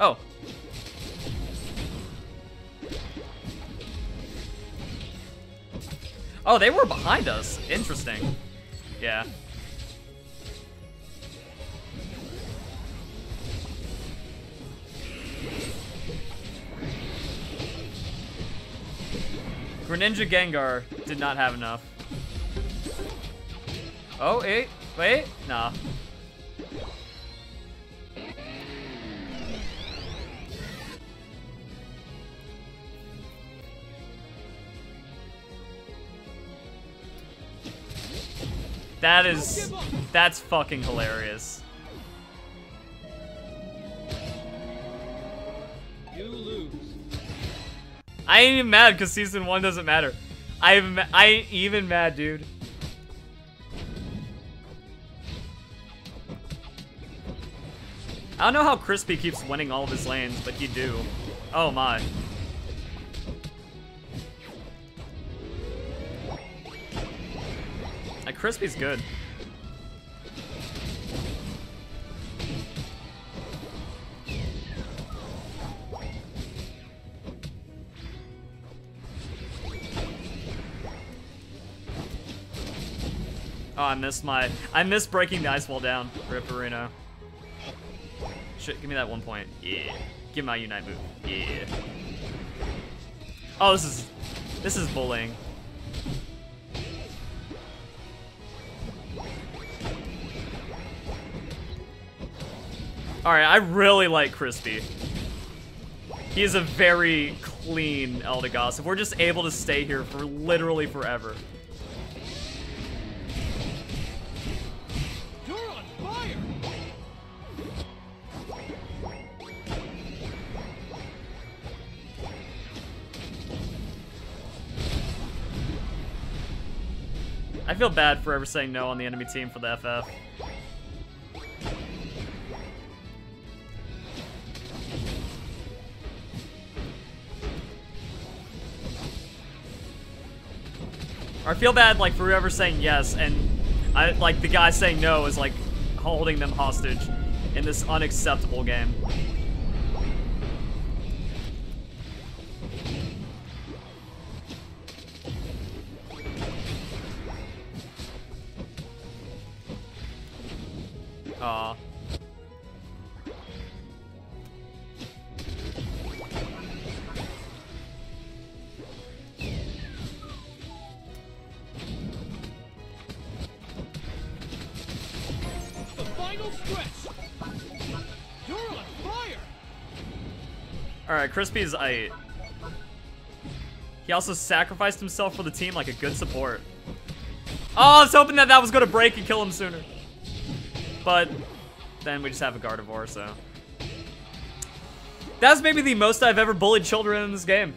Oh. Oh, they were behind us. Interesting. Yeah. Greninja Gengar did not have enough. Oh, wait, wait, nah. That is, that's fucking hilarious. You lose. I ain't even mad because season one doesn't matter. I'm, I ain't even mad, dude. I don't know how Crispy keeps winning all of his lanes, but he do. Oh my. Crispy's good. Oh, I missed my... I missed breaking the ice wall down. Rip Arena. Shit, give me that one point. Yeah. Give my Unite move. Yeah. Oh, this is... This is bullying. Alright, I really like Crispy. He is a very clean Eldegoss. If we're just able to stay here for literally forever. You're on fire. I feel bad for ever saying no on the enemy team for the FF. I feel bad like for whoever saying yes and I like the guy saying no is like holding them hostage in this unacceptable game. Stretch. You're on fire. Alright, Crispy's I. He also sacrificed himself for the team like a good support. Oh, I was hoping that that was to break and kill him sooner. But then we just have a Gardevoir, so. That's maybe the most I've ever bullied children in this game.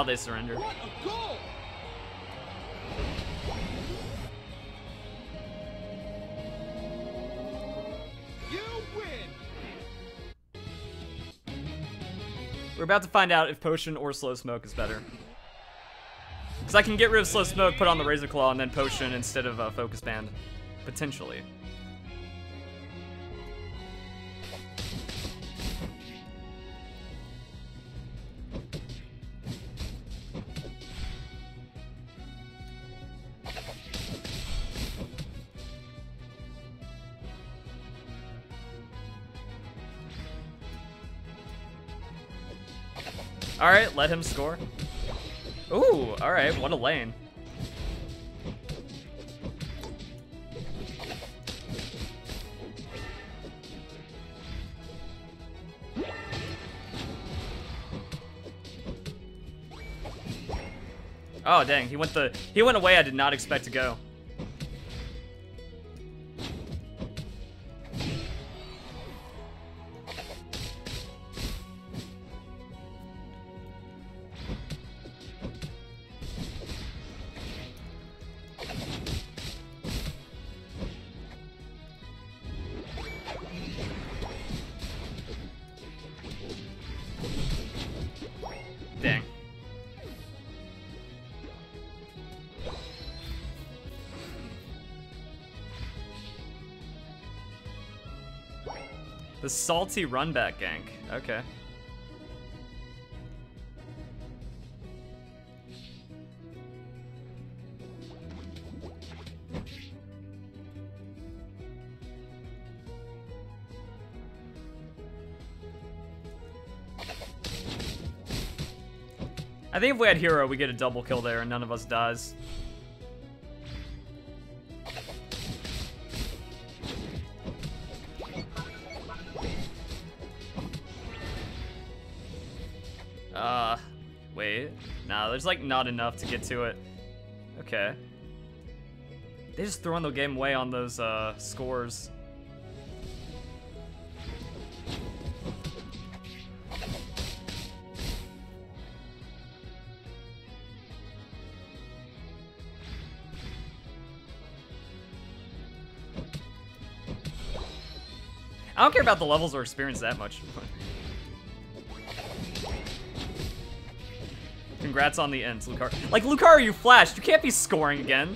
Now they surrender. What a goal. You win. We're about to find out if Potion or Slow Smoke is better. Because I can get rid of Slow Smoke, put on the Razor Claw, and then Potion instead of uh, Focus Band. Potentially. Alright, let him score. Ooh, alright, what a lane. Oh dang, he went the he went away I did not expect to go. The salty run back gank. Okay. I think if we had Hero, we get a double kill there and none of us dies. There's like not enough to get to it. Okay. They just throwing the game away on those uh, scores. I don't care about the levels or experience that much. Congrats on the ends, Lucario. Like, Lucario, you flashed. You can't be scoring again.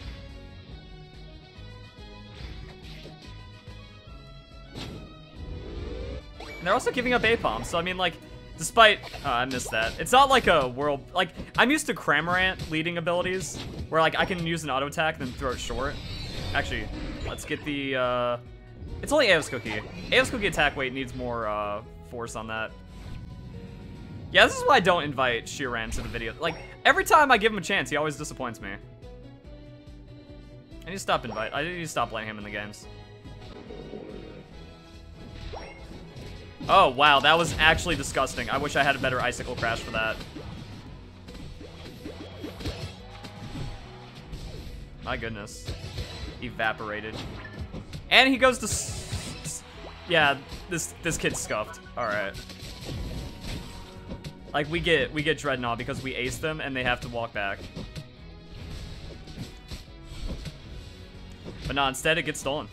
And they're also giving up A-Palm, so I mean, like, despite... Oh, I missed that. It's not like a world... Like, I'm used to Cramorant leading abilities, where, like, I can use an auto attack then throw it short. Actually, let's get the, uh... It's only Aeos Cookie. Aeos Cookie attack weight needs more, uh, force on that. Yeah, this is why I don't invite Shiran to the video. Like, every time I give him a chance, he always disappoints me. I need to stop invite. I need to stop letting him in the games. Oh, wow, that was actually disgusting. I wish I had a better Icicle Crash for that. My goodness. Evaporated. And he goes to... yeah, this this kid's scuffed. Alright. Like, we get we get Drednaw because we ace them and they have to walk back. But no, instead it gets stolen.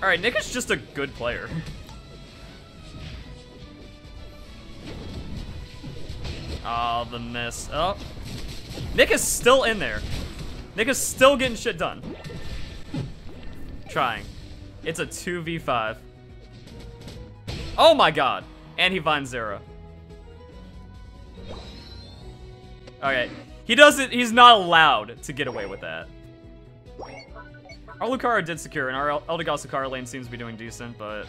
Alright, Nick is just a good player. Oh, the miss. Oh. Nick is still in there. Nick is still getting shit done. Trying. It's a 2v5. Oh my god. And he finds zero. Okay. He doesn't, he's not allowed to get away with that. Our Lucario did secure, and our Eldegoss Lucario lane seems to be doing decent, but...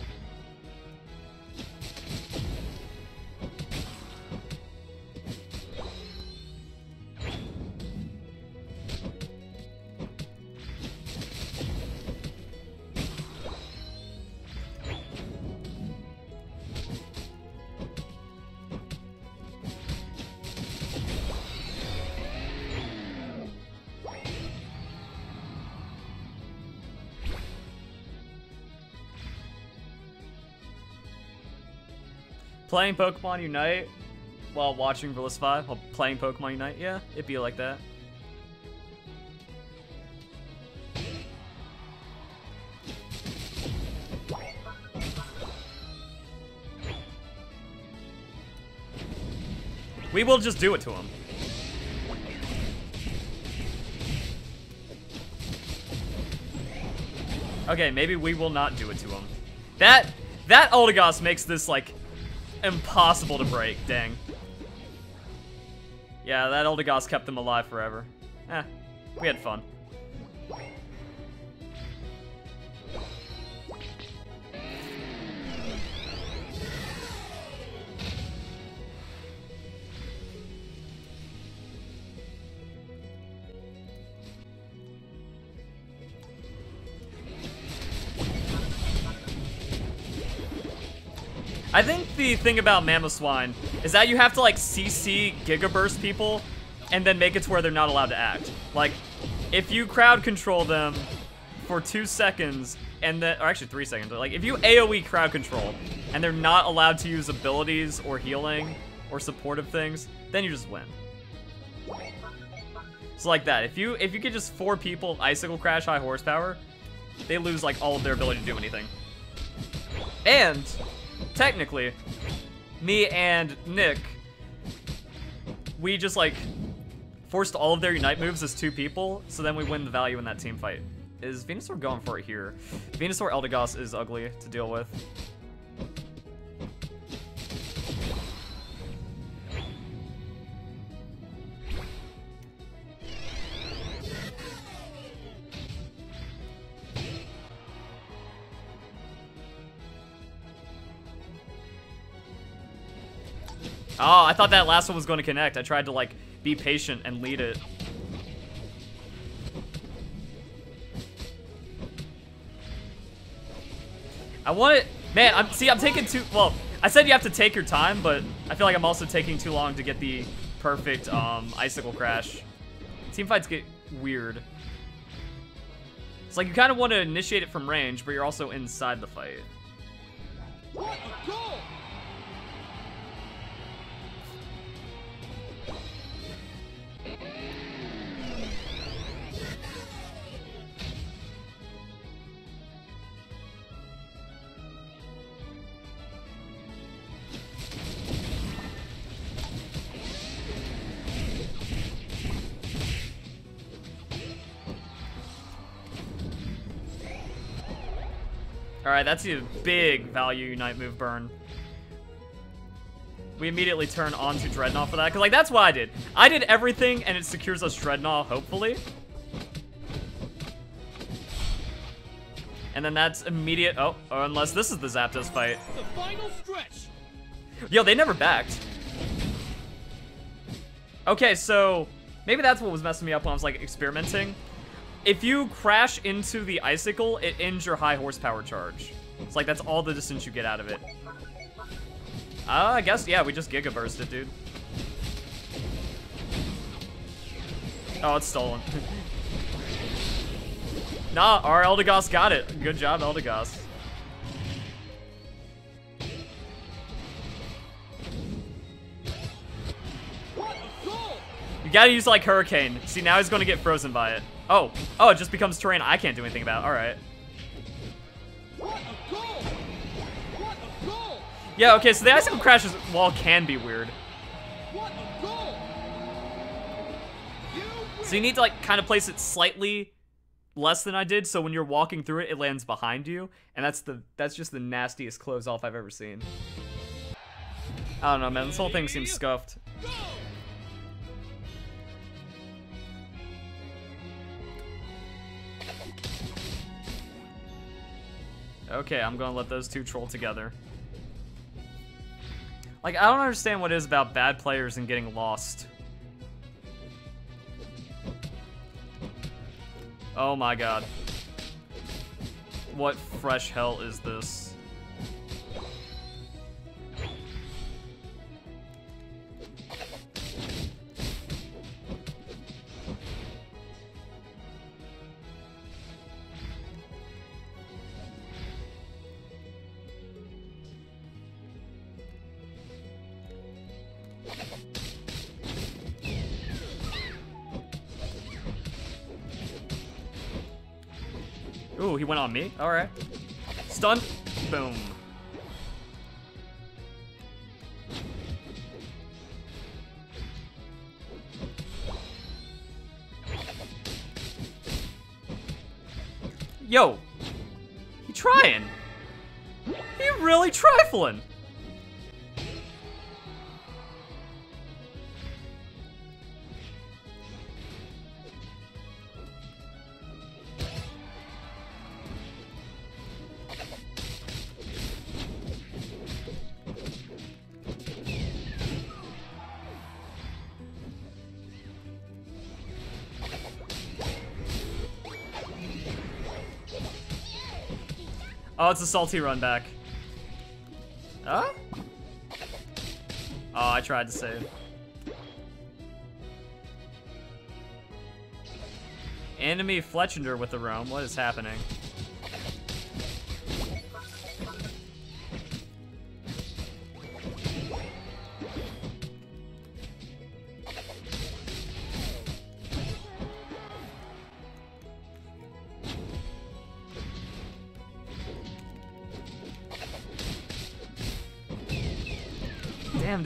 Playing Pokemon Unite while watching Verlis 5, while playing Pokemon Unite, yeah, it'd be like that. We will just do it to him. Okay, maybe we will not do it to him. That that Eldegoss makes this like impossible to break, dang. Yeah, that Eldegoss kept them alive forever. Eh, we had fun. I think the thing about Mamoswine is that you have to like CC Gigaburst people and then make it to where they're not allowed to act. Like, if you crowd control them for two seconds and then, or actually three seconds, like if you AoE crowd control and they're not allowed to use abilities or healing or supportive things, then you just win. So like that, if you if you get just four people icicle crash high horsepower, they lose like all of their ability to do anything. And technically, me and Nick, we just like forced all of their Unite moves as two people, so then we win the value in that team fight. Is Venusaur going for it here? Venusaur Eldegoss is ugly to deal with. I thought that last one was going to connect. I tried to, like, be patient and lead it. I want it... Man, I'm see, I'm taking too... Well, I said you have to take your time, but I feel like I'm also taking too long to get the perfect um, Icicle Crash. Team fights get weird. It's like you kind of want to initiate it from range, but you're also inside the fight. Alright, that's a big value Unite move burn. We immediately turn onto Drednaw for that, because like that's what I did. I did everything and it secures us Drednaw, hopefully. And then that's immediate, oh, unless this is the Zapdos fight. The final stretch. Yo, they never backed. Okay, so maybe that's what was messing me up when I was like experimenting. If you crash into the icicle, it ends your high horsepower charge. It's like that's all the distance you get out of it. Uh, I guess, yeah, we just Giga Burst it, dude. Oh, it's stolen. nah, our Eldegoss got it. Good job, Eldegoss. You gotta use like Hurricane. See, now he's gonna get frozen by it. Oh, oh, it just becomes terrain I can't do anything about. All right. Yeah, okay, so the Icicle Crash's wall can be weird. So you need to like kind of place it slightly less than I did, so when you're walking through it, it lands behind you, and that's the that's just the nastiest close off I've ever seen. I don't know, man. This whole thing seems scuffed. Okay, I'm gonna let those two troll together. Like, I don't understand what it is about bad players and getting lost. Oh my god. What fresh hell is this? Ooh, he went on me. All right. Stun. Boom. Yo. He trying. He really trifling. Oh, it's a salty run back. Huh? Oh, I tried to save. Enemy Fletchinder with the roam. What is happening?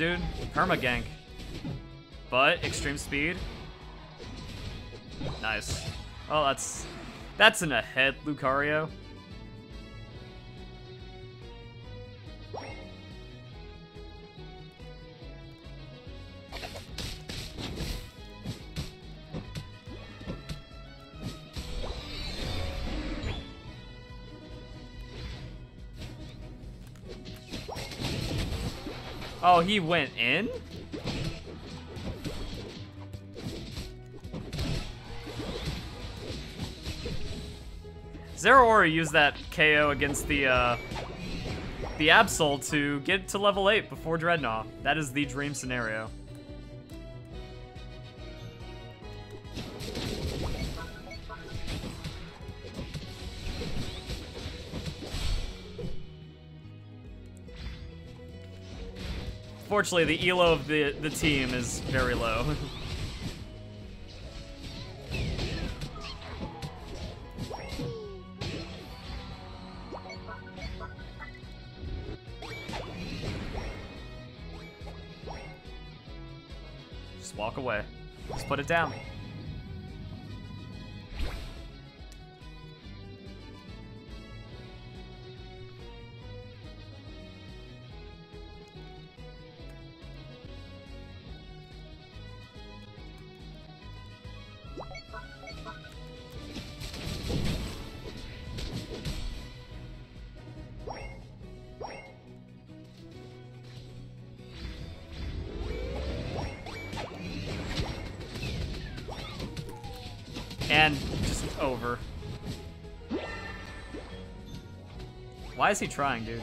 Dude. Perma gank. But extreme speed. Nice. Oh, that's that's in a head, Lucario. He went in? Zeraora used that KO against the, uh, the Absol to get to level 8 before Drednaw. That is the dream scenario. Fortunately, the elo of the, the team is very low. Just walk away. Just put it down. Over. Why is he trying, dude?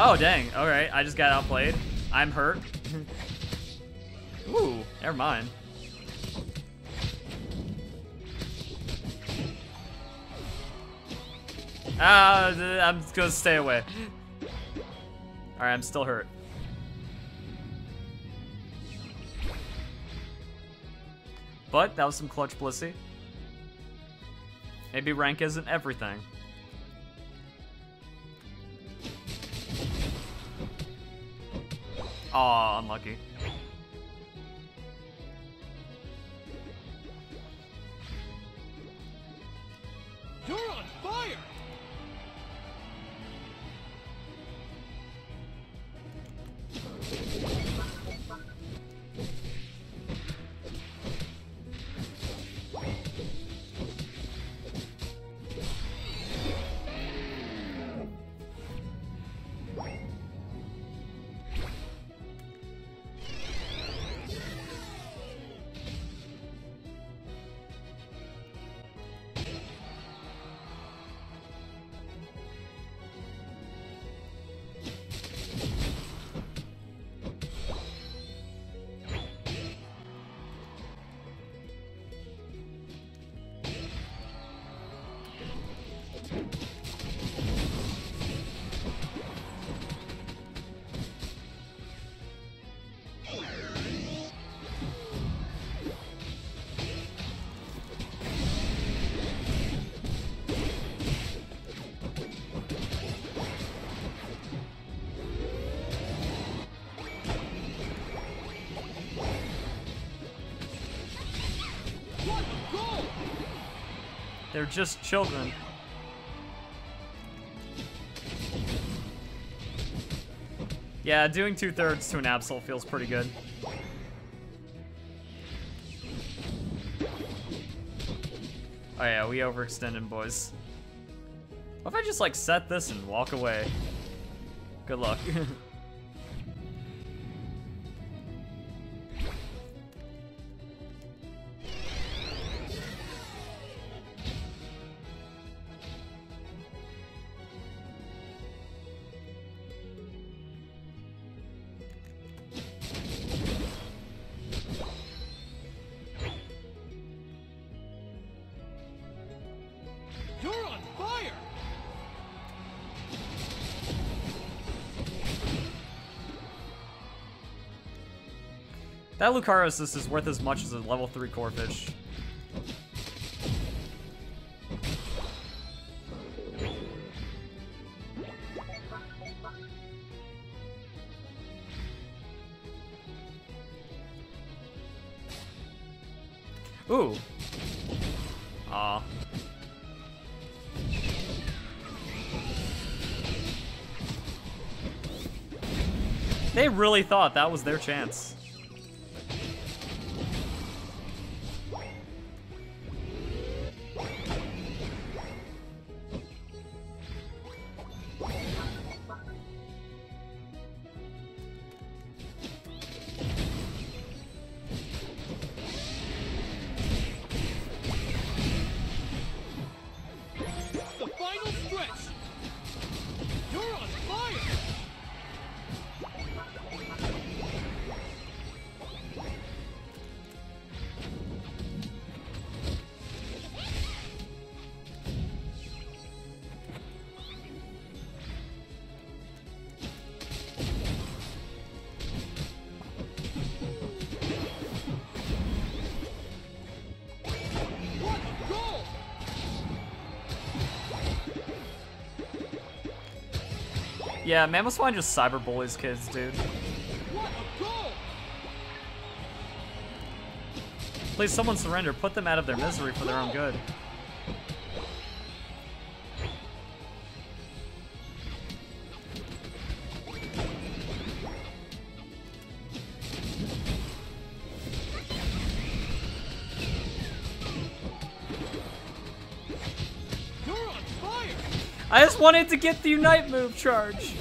Oh, dang. Alright, I just got outplayed. I'm hurt. Ooh, never mind. Ah, I'm gonna stay away. Alright, I'm still hurt. But that was some clutch Blissey. Maybe rank isn't everything. Aw, unlucky. You're on fire! They're just children. Yeah, doing two thirds to an Absol feels pretty good. Oh yeah, we overextended, boys. What if I just like set this and walk away? Good luck. That Lucario assist is worth as much as a level 3 Corphish. Ooh. Aw. They really thought that was their chance. Yeah, Mamoswine just cyberbullies kids, dude. What a goal! Please, someone surrender. Put them out of their misery for their own good. I just wanted to get the Unite move charge.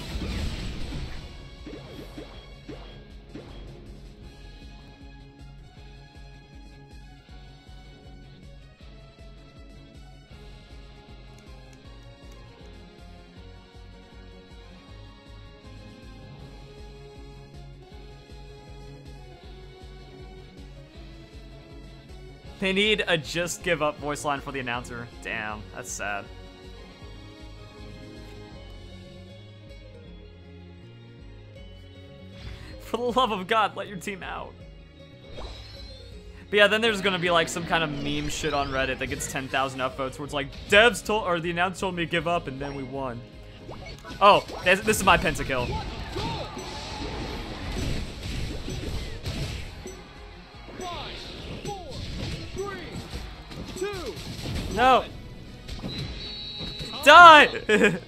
They need a just give up voice line for the announcer. Damn, that's sad. For the love of God, let your team out. But yeah, then there's gonna be like some kind of meme shit on Reddit that gets 10,000 upvotes where it's like, devs told, or the announcer told me to give up and then we won. Oh, this, this is my pentakill. No. Die!